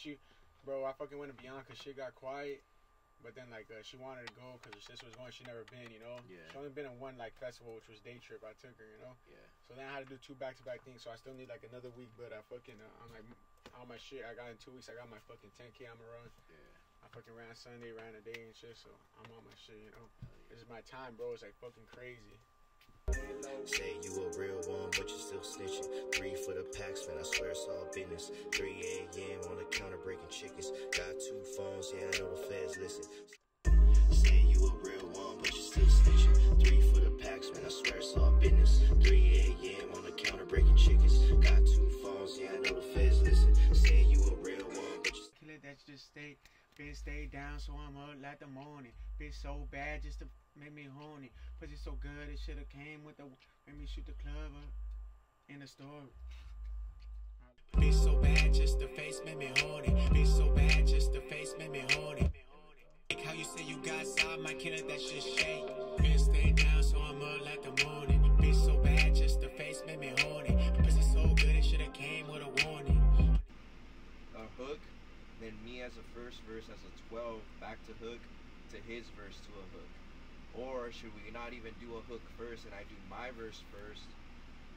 with you, bro. I fucking went to Bianca. Shit got quiet. But then like uh, she wanted to go because her sister was going. She never been, you know. Yeah. She only been in one like festival, which was Day Trip. I took her, you know. Yeah. So then I had to do two back to back things. So I still need like another week. But I fucking uh, I'm like all my shit. I got in two weeks. I got my fucking 10k. I'ma run. Yeah. I fucking ran Sunday, ran a day and shit. So I'm on my shit, you know. Yeah. This is my time, bro. It's like fucking crazy. Say you a real one, but you still snitching. Three for the packs, man, I swear it's all business. 3 a.m. on the counter breaking chickens. Got two phones, yeah, I know the feds listen. Say you a real one, but you still snitching. Three for the packs, man, I swear it's all business. 3 a.m. on the counter breaking chickens. Got two phones, yeah, I know the feds listen. Say you a real one, but you Kill it, that's just stay. Bitch, stay down, so I'm up like the morning. Bitch, so bad just to make me horny. Pussy so good, it shoulda came with the. Make me shoot the club up in the store. Bitch, so bad just the face made me horny. Bitch, so bad just the face made me horny. Like how you say you got side, my killer, that shit shake. Bitch, stay down, so I'm up like the morning. Bitch, so bad just the face made me horny. Pussy so good, it shoulda came with a warning. a hook, then me as a first verse as a 12 back to hook to his verse to a hook? Or should we not even do a hook first and I do my verse first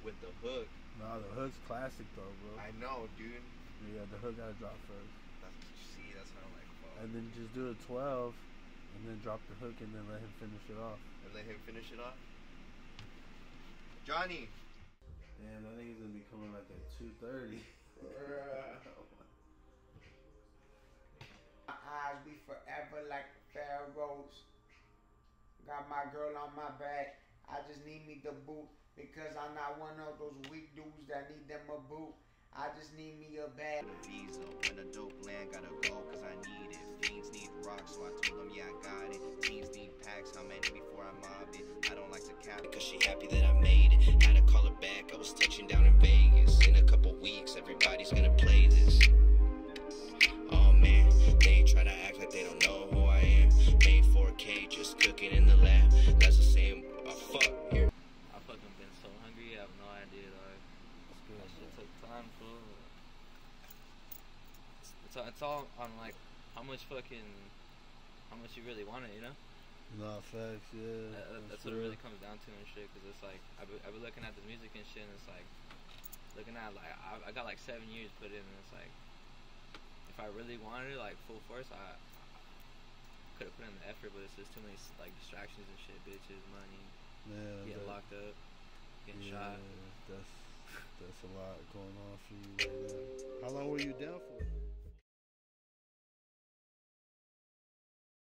with the hook? Nah, the hook's classic though, bro. I know, dude. yeah, the hook gotta drop first. That's what you see, that's what I'm like. Fuck. And then just do a 12, and then drop the hook, and then let him finish it off. And let him finish it off. Johnny. Damn, that nigga's gonna be coming like at 2.30. My eyes be forever like pharaohs. Got my girl on my back. I just need me the boot because I'm not one of those weak dudes that need them a boot. I just need me a bag. It's, it's, all- on like how much fucking, how much you really want it, you know? Nah, facts, yeah. That- that- that's what it really comes down to and shit. Cause it's like I've been, I've been looking at the music and shit, and it's like looking at like I, I got like seven years put in, and it's like if I really wanted it like full force, I, could have put in the effort, but it's just too many like distractions and shit, bitches, money, Yeah, getting that- locked up, getting yeah, shot. That's that's a lot going on for you right now. How long were you down for?